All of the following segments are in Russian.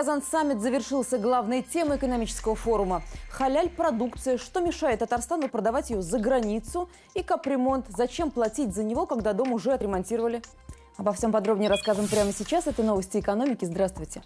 Казан-саммит завершился главной темой экономического форума. Халяль-продукция. Что мешает Татарстану продавать ее за границу? И капремонт. Зачем платить за него, когда дом уже отремонтировали? Обо всем подробнее расскажем прямо сейчас. Это новости экономики. Здравствуйте.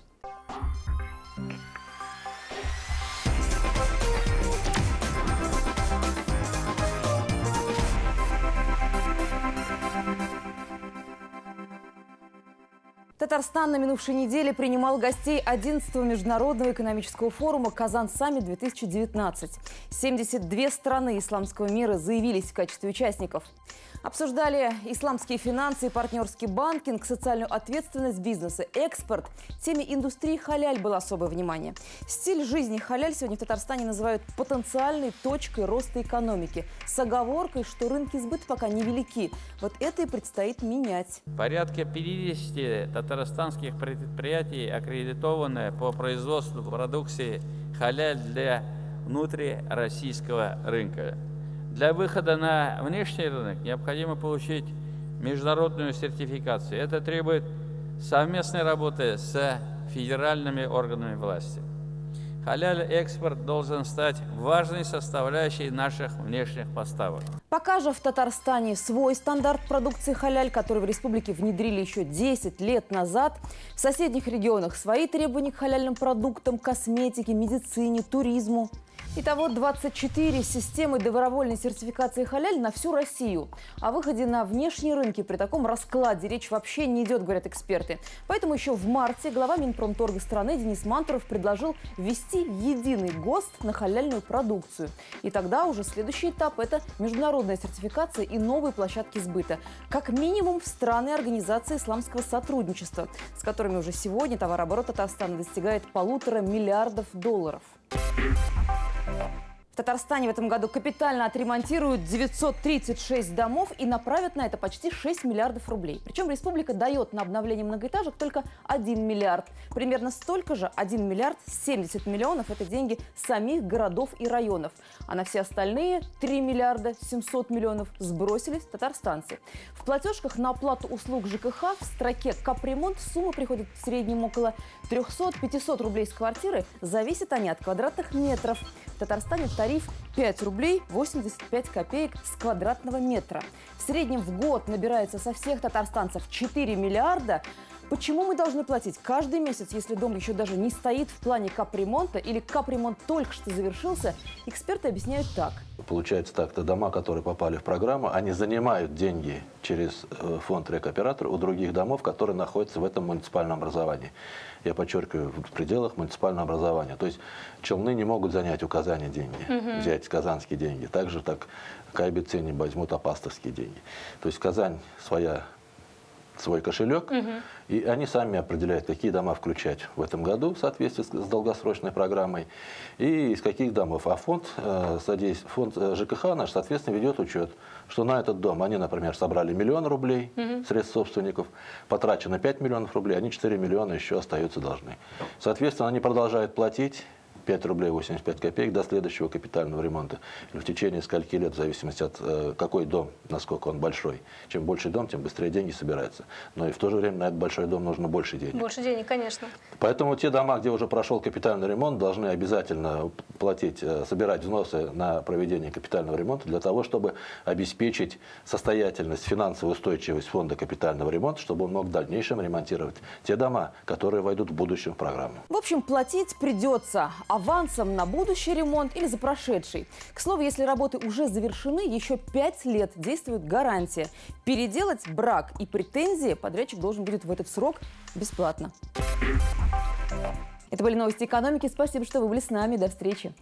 Татарстан на минувшей неделе принимал гостей 11-го международного экономического форума «Казан-саммит-2019». 72 страны исламского мира заявились в качестве участников. Обсуждали исламские финансы и партнерский банкинг, социальную ответственность бизнеса, экспорт. Теме индустрии халяль было особое внимание. Стиль жизни халяль сегодня в Татарстане называют потенциальной точкой роста экономики. С оговоркой, что рынки сбыта пока невелики. Вот это и предстоит менять. Порядка 50 татарстанских предприятий аккредитованы по производству продукции халяль для внутрироссийского рынка. Для выхода на внешний рынок необходимо получить международную сертификацию. Это требует совместной работы с федеральными органами власти. Халяль-экспорт должен стать важной составляющей наших внешних поставок. Пока же в Татарстане свой стандарт продукции халяль, который в республике внедрили еще 10 лет назад. В соседних регионах свои требования к халяльным продуктам, косметике, медицине, туризму. Итого 24 системы добровольной сертификации халяль на всю Россию. О выходе на внешние рынки при таком раскладе речь вообще не идет, говорят эксперты. Поэтому еще в марте глава Минпромторга страны Денис Мантуров предложил ввести единый ГОСТ на халяльную продукцию. И тогда уже следующий этап – это международная сертификация и новые площадки сбыта. Как минимум в страны Организации исламского сотрудничества, с которыми уже сегодня товарооборот Татарстана достигает полутора миллиардов долларов. В Татарстане в этом году капитально отремонтируют 936 домов и направят на это почти 6 миллиардов рублей. Причем республика дает на обновление многоэтажек только 1 миллиард. Примерно столько же, 1 миллиард 70 миллионов – это деньги самих городов и районов. А на все остальные 3 миллиарда 700 миллионов сбросились татарстанцы. В платежках на оплату услуг ЖКХ в строке «Капремонт» сумма приходит в среднем около 300-500 рублей с квартиры. Зависят они от квадратных метров. В Татарстане тариф 5 рублей 85 копеек с квадратного метра. В среднем в год набирается со всех татарстанцев 4 миллиарда. Почему мы должны платить каждый месяц, если дом еще даже не стоит в плане капремонта или капремонт только что завершился, эксперты объясняют так. Получается так, то дома, которые попали в программу, они занимают деньги через э, фонд рекоператора у других домов, которые находятся в этом муниципальном образовании. Я подчеркиваю, в пределах муниципального образования. То есть челны не могут занять у Казани деньги, угу. взять казанские деньги. Так же, так Кайбицы не возьмут апастовские деньги. То есть Казань своя свой кошелек, угу. и они сами определяют, какие дома включать в этом году в соответствии с долгосрочной программой и из каких домов. А фонд, э, фонд э, ЖКХ наш, соответственно, ведет учет, что на этот дом они, например, собрали миллион рублей угу. средств собственников, потрачено 5 миллионов рублей, они 4 миллиона еще остаются должны. Соответственно, они продолжают платить 5 рублей 85 копеек до следующего капитального ремонта. Или в течение скольки лет, в зависимости от э, какой дом, насколько он большой. Чем больше дом, тем быстрее деньги собираются. Но и в то же время на этот большой дом нужно больше денег. Больше денег, конечно. Поэтому те дома, где уже прошел капитальный ремонт, должны обязательно платить, э, собирать взносы на проведение капитального ремонта для того, чтобы обеспечить состоятельность, финансовую устойчивость фонда капитального ремонта, чтобы он мог в дальнейшем ремонтировать те дома, которые войдут в будущем в программу. В общем, платить придется авансом на будущий ремонт или за прошедший. К слову, если работы уже завершены, еще пять лет действует гарантия. Переделать брак и претензии подрядчик должен будет в этот срок бесплатно. Это были новости экономики. Спасибо, что вы были с нами. До встречи.